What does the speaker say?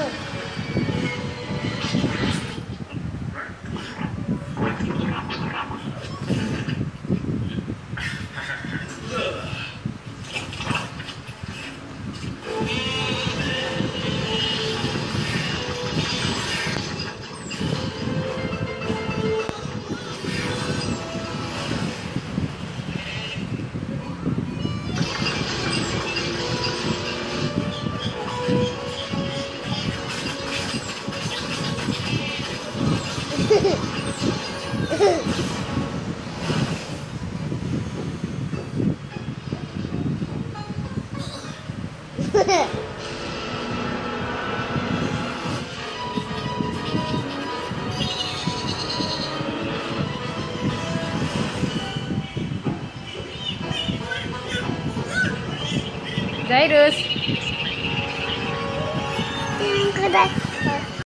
Hello. Heh. Zairus. Kadar.